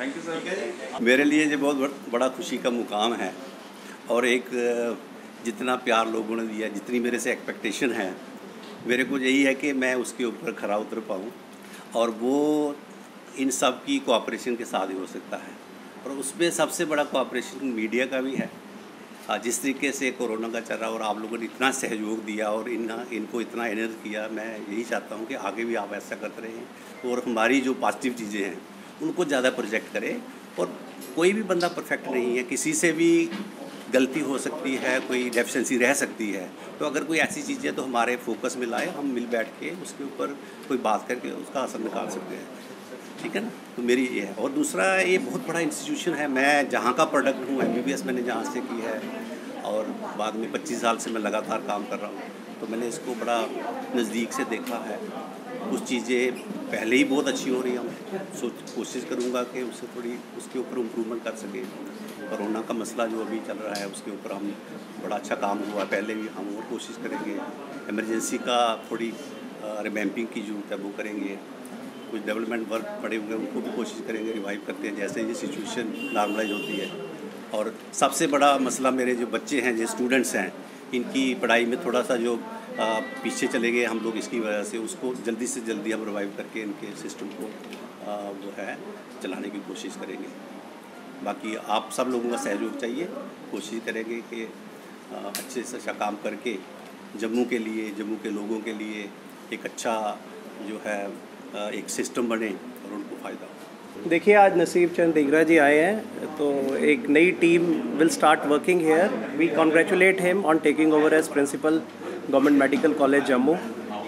Thank you sir मेरे लिए ये बहुत बड़ा खुशी का मुकाम है और एक, जितना प्यार लोगों ने दिया, जितनी मेरे से एक्सपेक्टेशन है, मेरे को यही है कि मैं उसके ऊपर खरा उतर पाऊँ और वो इन सब की कोऑपरेशन के साथ ही हो सकता है और उसमें सबसे बड़ा कोऑपरेशन मीडिया का भी है। जिस तरीके से कोरोना का चल रहा और आप लोगों ने इतना सहयोग दिया और इन इनको इतना एनर्ज किया, मैं यही चाहता हूँ कि आगे भी आप ऐसा करते रहें और हमारी जो पॉजिटिव चीज़ें हैं उनको ज़्यादा प्रोजेक्ट करें और कोई भी बंदा परफेक्ट नहीं है, किसी से भी गलती हो सकती है, कोई डेफिशिएंसी रह सकती है तो अगर कोई ऐसी चीज़ है तो हमारे फोकस में लाए, हम मिल बैठ के उसके ऊपर कोई बात करके उसका असर निकाल सकते हैं। ठीक है ना? तो मेरी ये है। और दूसरा, ये बहुत बड़ा इंस्टीट्यूशन है। मैं जहाँ का प्रोडक्ट हूँ एम मैंने जहाँ से की है और बाद में 25 साल से मैं लगातार काम कर रहा हूँ तो मैंने इसको बड़ा नज़दीक से देखा है। कुछ चीज़ें पहले ही बहुत अच्छी हो रही हैं। सोच कोशिश करूँगा कि उससे थोड़ी उसके ऊपर इम्प्रूवमेंट कर सकें। कोरोना का मसला जो अभी चल रहा है, उसके ऊपर हम बड़ा अच्छा काम हुआ। पहले भी हम और कोशिश करेंगे। एमरजेंसी का थोड़ी रिवैम्पिंग की ज़रूरत है, वो करेंगे। कुछ डेवलपमेंट वर्क पड़े हुए हैं, उनको भी कोशिश करेंगे रिवाइव करते हैं। जैसे ये सिचुएशन नॉर्मलाइज होती है। और सबसे बड़ा मसला मेरे जो बच्चे हैं, जो स्टूडेंट्स हैं इनकी पढ़ाई में थोड़ा सा जो पीछे चले गए हम लोग इसकी वजह से, उसको जल्दी से जल्दी हम रिवाइव करके इनके सिस्टम को वो है, चलाने की कोशिश करेंगे। बाकी आप सब लोगों का सहयोग चाहिए। कोशिश करेंगे कि अच्छे से अच्छा काम करके, जम्मू के लिए, जम्मू के लोगों के लिए एक अच्छा जो है एक सिस्टम बने और उनको फ़ायदा हो। देखिए, आज नसीब चंद दिगरा जी आए हैं तो एक नई team will start working here we congratulate him on taking over as principal government medical college Jammu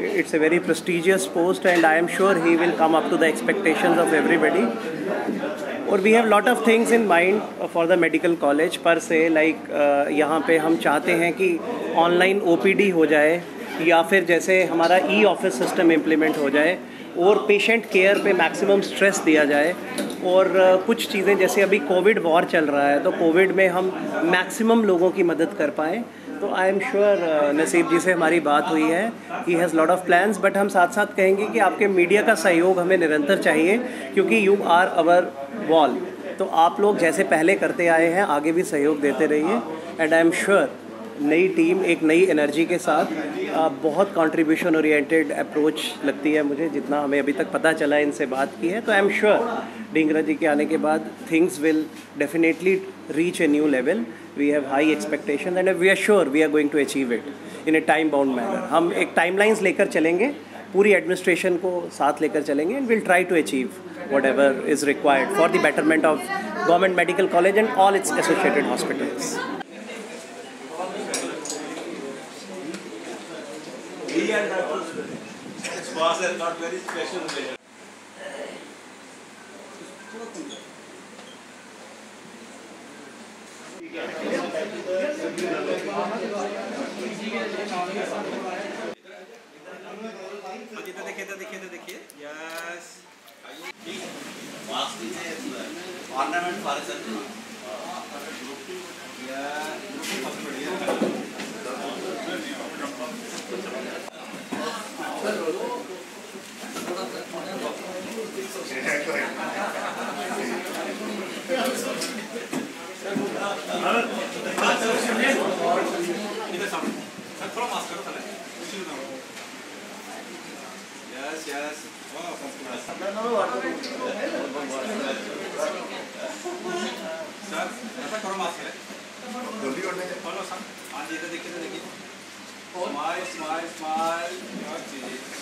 it's a very prestigious post and i am sure he will come up to the expectations of everybody. और we have lot of things in mind for the medical college पर से like यहाँ पे हम चाहते हैं कि online OPD हो जाए या फिर जैसे हमारा ई ऑफ़िस सिस्टम इम्प्लीमेंट हो जाए। और पेशेंट केयर पे मैक्सिमम स्ट्रेस दिया जाए। और कुछ चीज़ें, जैसे अभी कोविड वॉर चल रहा है तो कोविड में हम मैक्सिमम लोगों की मदद कर पाएँ। तो आई एम श्योर नसीब जी से हमारी बात हुई है। He has lot of plans but हम साथ साथ कहेंगे कि आपके मीडिया का सहयोग हमें निरंतर चाहिए, क्योंकि यू आर अवर वॉल तो आप लोग जैसे पहले करते आए हैं, आगे भी सहयोग देते रहिए। एंड आई एम श्योर नई टीम, एक नई एनर्जी के साथ बहुत कंट्रीब्यूशन ओरिएंटेड अप्रोच लगती है मुझे, जितना हमें अभी तक पता चला है इनसे बात की है। तो I am sure Dhingra ji के आने के बाद things will definitely reach a new level we have high expectation and we are sure we are going to achieve it in a time bound manner हम एक timelines लेकर चलेंगे, पूरी administration को साथ लेकर चलेंगे and will try to achieve whatever is required for the betterment of government medical college and all its associated hospitals इधर देखिए इधर देखिए इधर देखिए यस ऑर्नामेंट फॉर इधर सामने सर थोड़ा मास्क करो पहले शुरू करो वाह फ़र्स्ट क्लास सर ऐसा करो मास्क है जल्दी करने फॉलो सर हाँ इधर देखिए देखिए स्माइल स्माइल स्माइल